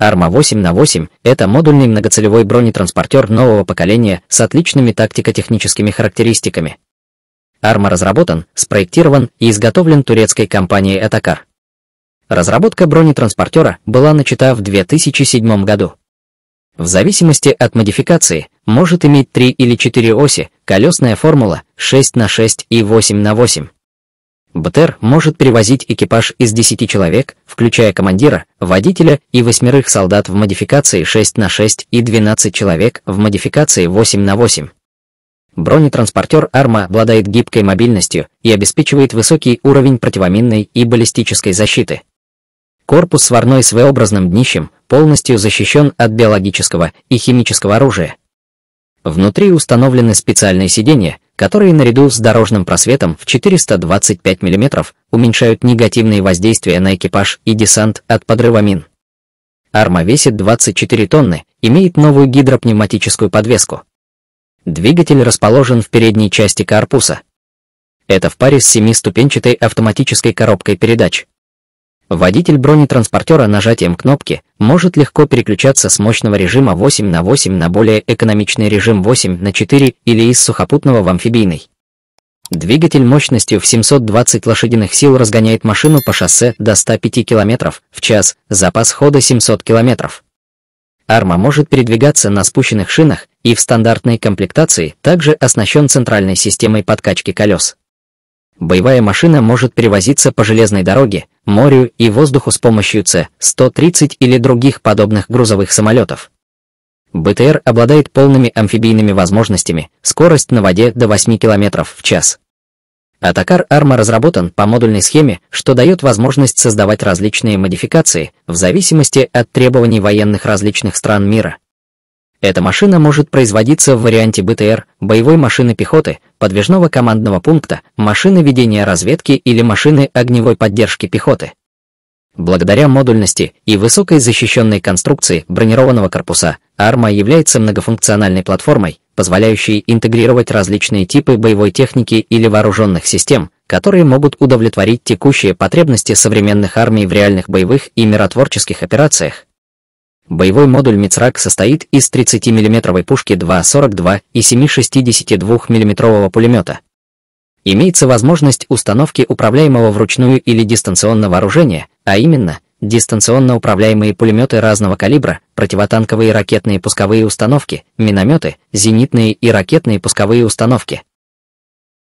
Арма-8 на 8 – это модульный многоцелевой бронетранспортер нового поколения с отличными тактико-техническими характеристиками. Арма разработан, спроектирован и изготовлен турецкой компанией «Атакар». Разработка бронетранспортера была начата в 2007 году. В зависимости от модификации может иметь 3 или 4 оси, колесная формула 6 на 6 и 8 на 8. БТР может перевозить экипаж из 10 человек, включая командира, водителя и восьмерых солдат в модификации 6 на 6 и 12 человек в модификации 8 на 8. Бронетранспортер «Арма» обладает гибкой мобильностью и обеспечивает высокий уровень противоминной и баллистической защиты. Корпус сварной с V-образным днищем полностью защищен от биологического и химического оружия. Внутри установлены специальные сиденья, которые наряду с дорожным просветом в 425 мм уменьшают негативные воздействия на экипаж и десант от подрыва мин. Арма весит 24 тонны, имеет новую гидропневматическую подвеску. Двигатель расположен в передней части корпуса. Это в паре с семиступенчатой автоматической коробкой передач. Водитель бронетранспортера нажатием кнопки может легко переключаться с мощного режима 8 на 8 на более экономичный режим 8 на 4 или из сухопутного в амфибийный. Двигатель мощностью в 720 лошадиных сил разгоняет машину по шоссе до 105 км в час, запас хода 700 км. Арма может передвигаться на спущенных шинах и в стандартной комплектации также оснащен центральной системой подкачки колес. Боевая машина может перевозиться по железной дороге, морю и воздуху с помощью С-130 или других подобных грузовых самолетов. БТР обладает полными амфибийными возможностями, скорость на воде до 8 км в час. Атакар Арма разработан по модульной схеме, что дает возможность создавать различные модификации в зависимости от требований военных различных стран мира. Эта машина может производиться в варианте БТР, боевой машины пехоты, подвижного командного пункта, машины ведения разведки или машины огневой поддержки пехоты. Благодаря модульности и высокой защищенной конструкции бронированного корпуса, Арма является многофункциональной платформой, позволяющей интегрировать различные типы боевой техники или вооруженных систем, которые могут удовлетворить текущие потребности современных армий в реальных боевых и миротворческих операциях. Боевой модуль Мицрак состоит из 30 миллиметровой пушки 2.42 и 7,62 миллиметрового пулемета. Имеется возможность установки управляемого вручную или дистанционного вооружения, а именно дистанционно управляемые пулеметы разного калибра, противотанковые ракетные пусковые установки, минометы, зенитные и ракетные пусковые установки,